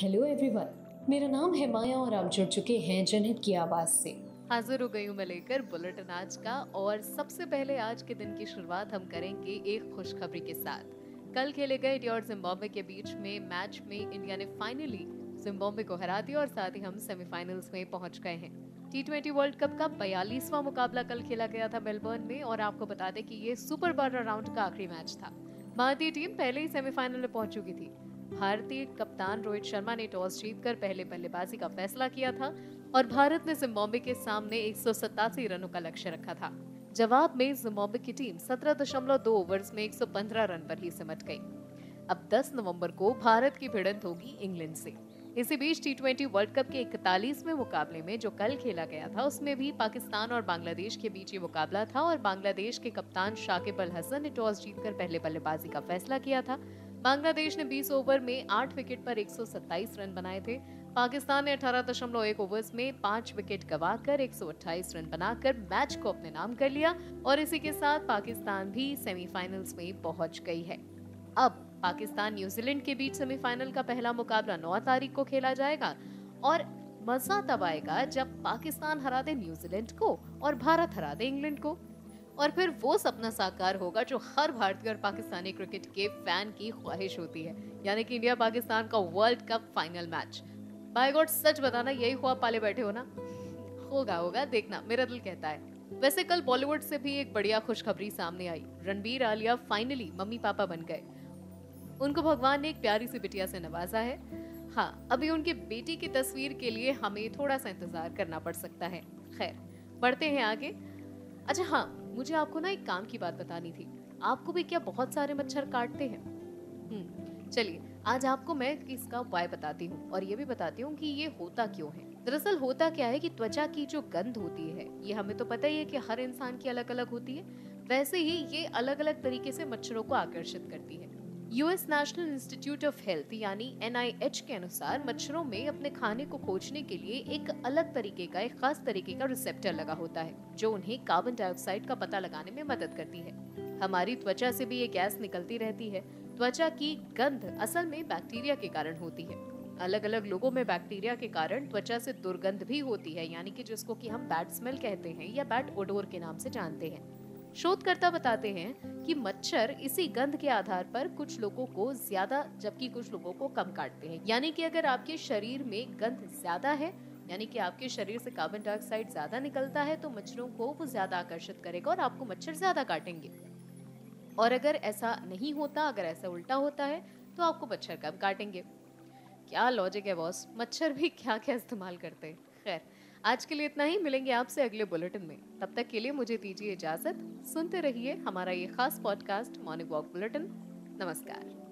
Hello everyone मेरा नाम है माया और आप जुड़ चुके हैं जनहित की आवाज़ से। हाजिर हो गई हूँ मैं लेकर बुलेटिन आज का, और सबसे पहले आज के दिन की शुरुआत हम करेंगे एक खुशखबरी के साथ। कल खेले गए इंडिया और जिम्बाब्वे के बीच में मैच में इंडिया ने फाइनली जिम्बाब्वे को हरा दिया, और साथ ही हम सेमीफाइनल्स में पहुँच गए हैं। टी ट्वेंटी वर्ल्ड कप का बयालीसवां मुकाबला कल खेला गया था मेलबर्न में, और आपको बता दें कि ये सुपर बारह राउंड का आखिरी मैच था। भारतीय टीम पहले ही सेमीफाइनल में पहुँच चुकी थी। भारतीय कप्तान रोहित शर्मा ने टॉस जीतकर पहले बल्लेबाजी का फैसला किया था और भारत ने जिम्बाब्वे के सामने एक सौ सत्तासी रनों का लक्ष्य रखा था। जवाब में जिम्बाब्वे की टीम 17.2 ओवर्स में 115 रन पर ही सिमट गई। अब 10 नवंबर को भारत की भिड़ंत होगी इंग्लैंड से। इसी बीच टी ट्वेंटी वर्ल्ड कप के इकतालीसवें मुकाबले में जो कल खेला गया था, उसमें भी पाकिस्तान और बांग्लादेश के बीच ये मुकाबला था और बांग्लादेश के कप्तान शाकिब अल हसन ने टॉस जीतकर पहले बल्लेबाजी का फैसला किया था। बांग्लादेश ने 20 ओवर में 8 विकेट पर 127 रन बनाए थे। पाकिस्तान ने 18.1 ओवर्स में पाँच विकेट गवाकर 128 रन बनाकर मैच को अपने नाम कर लिया और इसी के साथ पाकिस्तान भी सेमीफाइनल्स में पहुँच गई है। अब पाकिस्तान न्यूजीलैंड के बीच सेमीफाइनल का पहला मुकाबला 9 तारीख को खेला जाएगा और मज़ा तब आएगा जब पाकिस्तान हरा दे न्यूजीलैंड को और भारत हरा दे इंग्लैंड को। और फिर वो सपना साकार होगा जो हर भारतीय और पाकिस्तानी क्रिकेट के फ़ैन की ख्वाहिश होती है। यानी कि इंडिया पाकिस्तान का world cup final match by God सच बताना, यही ख्वाब पाले बैठे हो ना? होगा होगा, देखना, मेरा दिल कहता है। वैसे कल बॉलीवुड से भी एक बढ़िया खुशखबरी सामने आई। Ranbir Alia finally mummy papa बन गए। उनको भगवान ने एक प्यारी सी बिटिया से नवाजा है। हाँ अभी उनकी बेटी की तस्वीर के लिए हमें थोड़ा सा इंतज़ार करना पड़ सकता है। खैर, बढ़ते हैं आगे। अच्छा हाँ मुझे आपको ना एक काम की बात बतानी थी। आपको भी क्या बहुत सारे मच्छर काटते हैं? हम्म, चलिए आज आपको मैं इसका उपाय बताती हूँ और ये भी बताती हूँ कि ये होता क्यों है। दरअसल होता क्या है कि त्वचा की जो गंध होती है ये हमें तो पता ही है कि हर इंसान की अलग अलग होती है वैसे ही ये अलग अलग तरीके से मच्छरों को आकर्षित करती है। US national institute of health यानी एनआईएच के अनुसार मच्छरों में अपने खाने को खोजने के लिए एक अलग तरीके का, एक खास तरीके का रिसेप्टर लगा होता है, जो उन्हें कार्बन डाइऑक्साइड का पता लगाने में मदद करती है। हमारी त्वचा से भी ये गैस निकलती रहती है। त्वचा की गंध असल में बैक्टीरिया के कारण होती है। अलग अलग लोगों में बैक्टीरिया के कारण त्वचा से दुर्गंध भी होती है, यानी कि जिसको कि हम बैड स्मेल कहते हैं या बैड ओडोर के नाम से जानते हैं। शोधकर्ता बताते हैं कि मच्छर इसी गंध के आधार पर कुछ लोगों को ज़्यादा, जबकि कुछ लोगों को कम काटते हैं। यानी कि अगर आपके शरीर में गंध ज़्यादा है, यानी कि आपके शरीर से कार्बन डाइऑक्साइड ज़्यादा निकलता है तो मच्छरों को वो ज़्यादा आकर्षित करेगा और आपको मच्छर ज़्यादा काटेंगे। और अगर ऐसा नहीं होता, अगर ऐसा उल्टा होता है तो आपको मच्छर कम काटेंगे। क्या लॉजिक है बॉस मच्छर भी क्या क्या इस्तेमाल करते हैं? खैर आज के लिए इतना ही। मिलेंगे आपसे अगले बुलेटिन में। तब तक के लिए मुझे दीजिए इजाज़त। सुनते रहिए हमारा ये खास पॉडकास्ट मॉर्निंग वॉक बुलेटिन। नमस्कार।